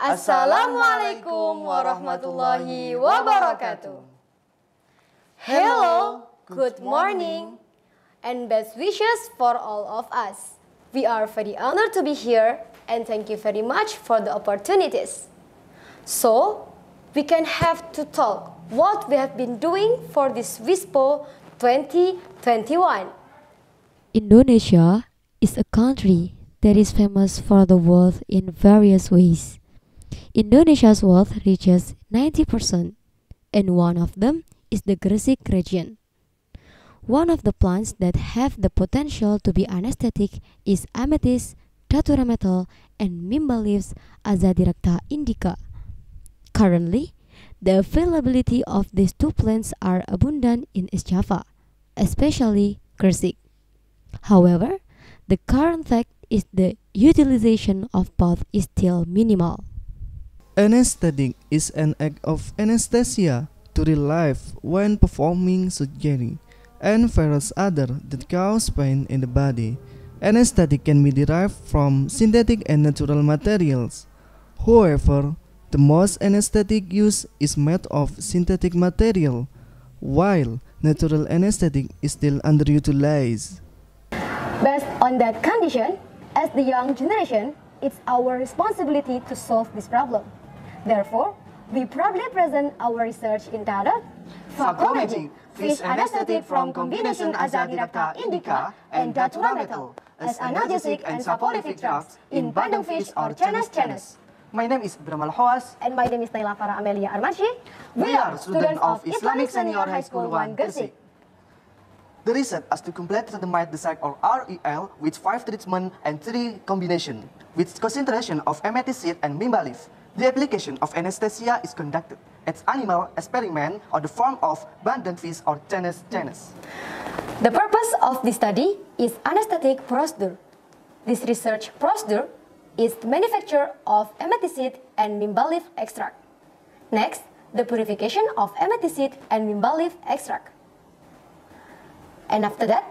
Assalamualaikum warahmatullahi wabarakatuh. Hello, good morning, and best wishes for all of us. We are very honored to be here and thank you very much for the opportunities. So, we can have to talk what we have been doing for this WISPO 2021. Indonesia is a country that is famous for the world in various ways. Indonesia's wealth reaches 90%, and one of them is the Gresik region. One of the plants that have the potential to be anesthetic is amethyst, Datura metel, and mimba leaves Azadirachta indica. Currently, the availability of these two plants are abundant in East Java, especially Gresik. However, the current fact is the utilization of both is still minimal. Anesthetic is an act of anesthesia to relieve when performing surgery and various other that cause pain in the body. Anesthetic can be derived from synthetic and natural materials. However, the most anesthetic use is made of synthetic material, while natural anesthetic is still underutilized. Based on that condition, as the young generation, it's our responsibility to solve this problem. Therefore, we proudly present our research entitled Facomagic, fish anesthetic from combination Azadirachta indica and Datura metel as analgesic and soporific drugs in Bandeng fish or Chanos chanos. My name is Bramal Hoas. And my name is Nayla Vara Amelia Armansyi. We are students of Islamic Senior High School 1 Gresik. The research has to complete randomized design or REL with 5 treatment and 3 combination with concentration of amethyst seed and mimba leaf. The application of anesthesia is conducted at animal experiment on the form of Bandeng fish or Chanos chanos. The purpose of this study is anesthetic procedure. This research procedure is the manufacture of amethyst seed and mimba extract. Next, the purification of amethyst seed and mimba extract. And after that,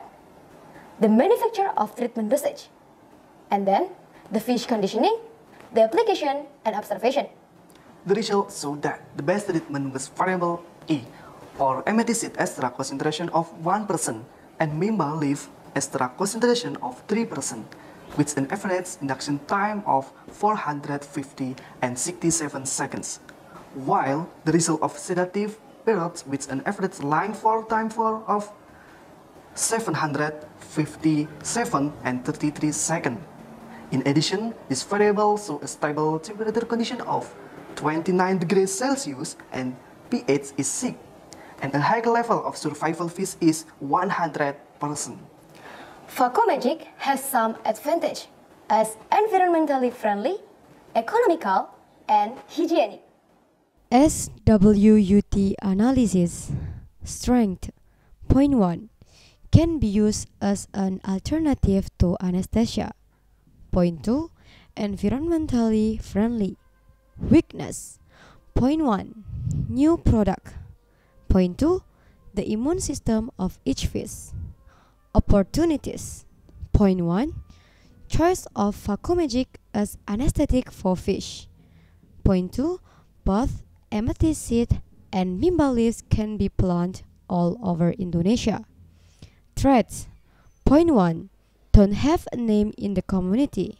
the manufacture of treatment dosage. And then, the fish conditioning, the application, and observation. The result showed that the best treatment was variable E, or seed extract concentration of 1% and mimba leaf extract concentration of 3%, with an average induction time of 450 and 67 seconds, while the result of sedative periods with an average line for time for of 757 and 33 seconds. In addition, this variable shows a stable temperature condition of 29 degrees Celsius and pH is 6, and a high level of survival fish is 100%. Facomagic has some advantage as environmentally friendly, economical, and hygienic. SWOT analysis strength point 1 can be used as an alternative to anesthesia. Point 2 environmentally friendly weakness. Point 1 new product. Point 2 the immune system of each fish. Opportunities. Point 1 choice of Facomagic as anesthetic for fish. Point 2 both amethyst seed and mimba leaves can be planted all over Indonesia. Threats. Point 1 don't have a name in the community.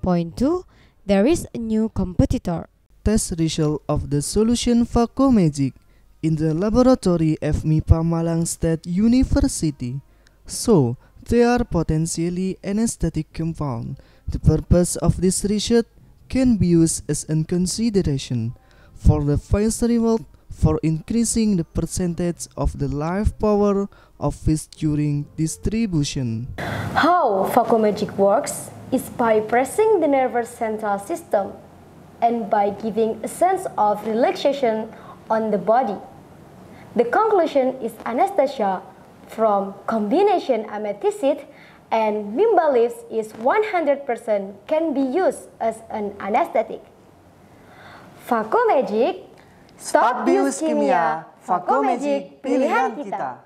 Point 2 there is a new competitor. Test result of the solution Facomagic in the laboratory FMIPA Malang State University. So, they are potentially anesthetic compound. The purpose of this research can be used as a consideration for the fishery world for increasing the percentage of the life power of fish during distribution. How Facomagic works is by pressing the nervous central system and by giving a sense of relaxation on the body. The conclusion is anesthesia from combination amethyst and mimba leaves is 100% can be used as an anesthetic. Facomagic, Stop bius kimia, Phacomagic pilihan kita.